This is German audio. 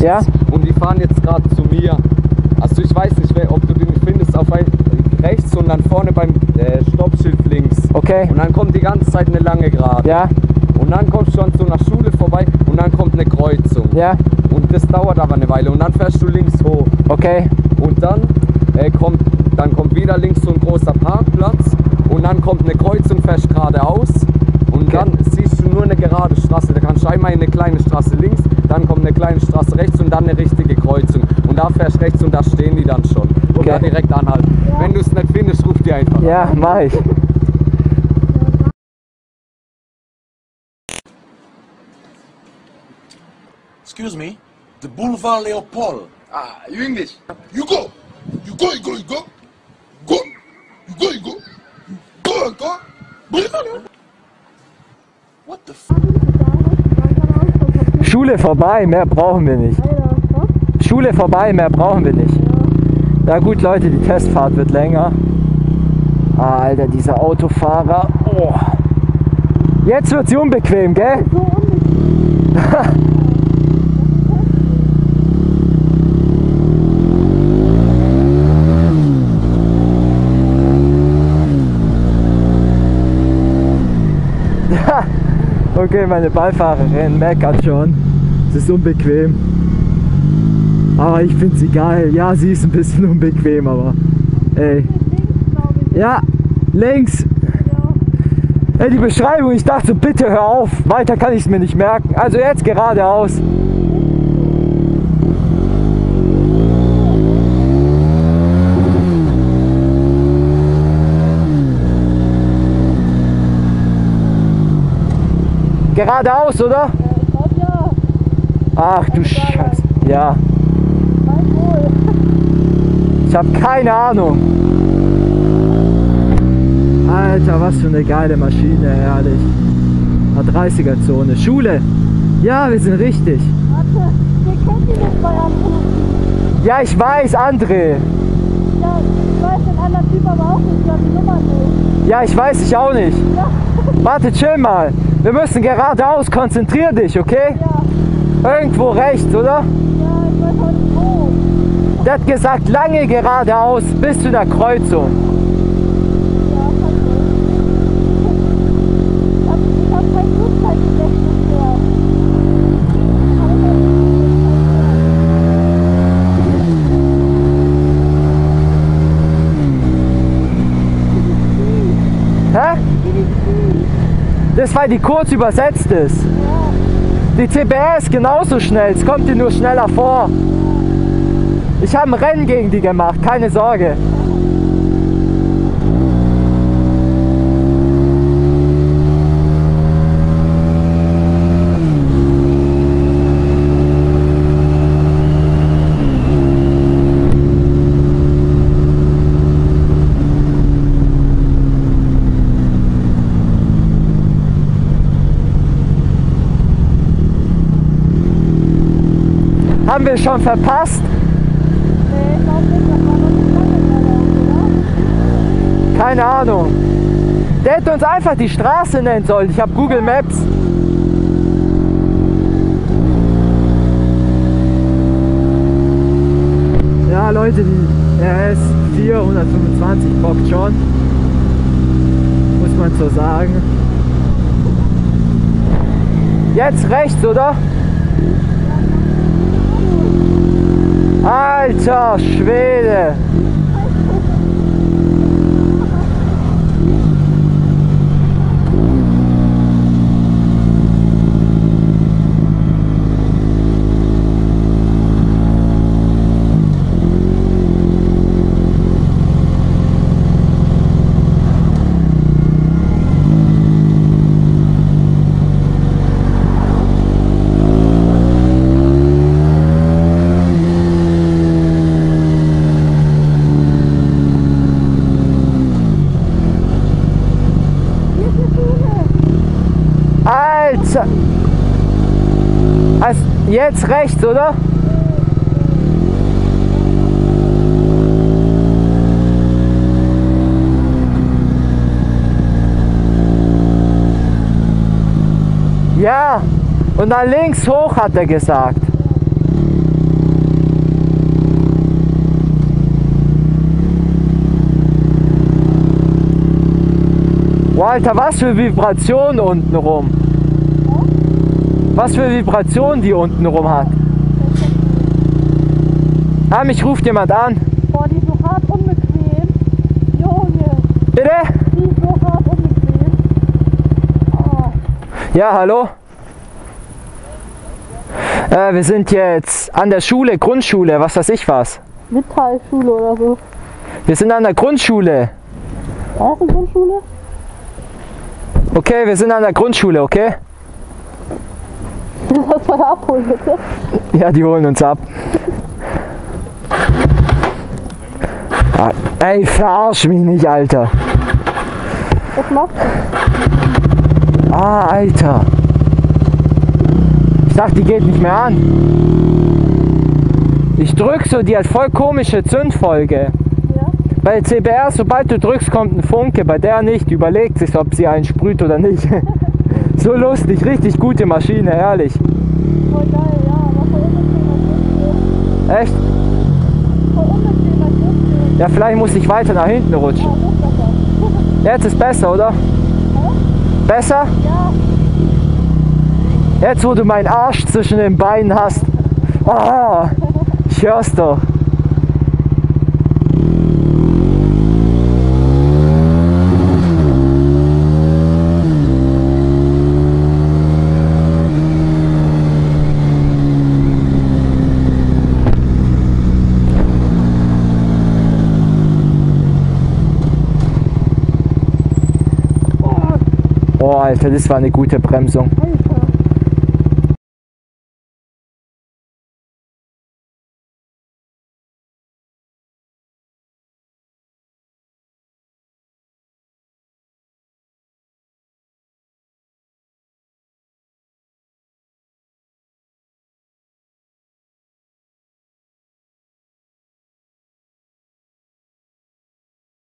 Ja. und die fahren jetzt gerade zu mir. Also ich weiß nicht, wer- ob du den findest auf ein, rechts und dann vorne beim äh, Stoppschild links. Okay. Und dann kommt die ganze Zeit eine lange Gerade. Ja, Und dann kommst du schon zu einer Schule vorbei und dann kommt eine Kreuzung. ja, Und das dauert aber eine Weile und dann fährst du links hoch. okay. Und dann, äh, kommt, dann kommt wieder links so ein großer Parkplatz und dann kommt eine Kreuzung, fährst geradeaus und Okay. dann siehst du nur eine gerade Straße. Da kannst du einmal in eine kleine Straße links, eine kleine Straße rechts und dann eine richtige Kreuzung. Und da fährst rechts und da stehen die dann schon. Und Okay. da direkt anhalten. Wenn du es nicht findest, ruf die einfach an. Ja, mach ich. Excuse me, the Boulevard Leopold. Ah, you English? You go. You go, you go, you go. Go. You go, you go. Go, go. Go. What the f? Schule vorbei, mehr brauchen wir nicht. Schule vorbei, mehr brauchen wir nicht. Ja gut, Leute, die Testfahrt wird länger. Ah, Alter, dieser Autofahrer. Oh. Jetzt wird sie unbequem, gell? okay, meine Beifahrerin meckert schon. Es ist unbequem. Aber ich finde sie geil. Ja, sie ist ein bisschen unbequem, aber ey. Ja, links. Ey, die Beschreibung, ich dachte, bitte hör auf. Weiter kann ich es mir nicht merken. Also jetzt geradeaus. Geradeaus, oder? Ach du Scheiße. Ja. Ich habe keine Ahnung. Alter, was für eine geile Maschine, ehrlich. A30er Zone. Schule. Ja, wir sind richtig. Warte, wir können die nicht mal anrufen. Ja, ich weiß, André. Ja, ich weiß den anderen Typ aber auch nicht, der hat die Nummer nicht. Ja, ich weiß, ich auch nicht. Ja, Warte, chill mal. Wir müssen geradeaus. Konzentrier dich, okay? ja, Irgendwo rechts, oder? ja, ich weiß auch nicht. Der hat gesagt, lange geradeaus bis zu der Kreuzung. Ja, Hä? Das, weil die kurz übersetzt ist. Die CBR ist genauso schnell, es kommt dir nur schneller vor. Ich habe ein Rennen gegen die gemacht, keine Sorge. Haben wir schon verpasst? Keine Ahnung. Der hätte uns einfach die Straße nennen sollen. Ich habe Google Maps. Ja, Leute, die RS 425 bockt schon. Muss man so sagen. Jetzt rechts, oder? Alter Schwede! Jetzt rechts, oder? Ja, und dann links hoch hat er gesagt. Walter, was für Vibrationen unten rum. Was für Vibration die unten rum hat. Ah, mich ruft jemand an. Boah, die ist so hart unbequem. Junge, Bitte? die ist so hart unbequem. Oh, Ja, hallo? Äh, wir sind jetzt an der Schule, Grundschule, was weiß ich was. Mitteilschule oder so. Wir sind an der Grundschule. War das eine Grundschule? Okay, wir sind an der Grundschule, okay? Du sollst mal abholen, bitte. Ja, die holen uns ab. Ah, Ey, verarsch mich nicht, Alter. Was machst du? Ah, Alter. Ich dachte, die geht nicht mehr an. Ich drück so, die hat voll komische Zündfolge. Ja? Bei CBR, sobald du drückst, kommt ein Funke. Bei der nicht. Überlegt sich, ob sie einen sprüht oder nicht. so lustig, richtig gute Maschine, ehrlich. Voll geil, ja. Aber voll unbequem Echt? Voll unbequem. Ja, vielleicht muss ich weiter nach hinten rutschen. Ja. Jetzt ist besser, oder? Besser? Ja, Jetzt, wo du meinen Arsch zwischen den Beinen hast. Ah, ich hör's doch. Oh, Alter, das war eine gute Bremsung.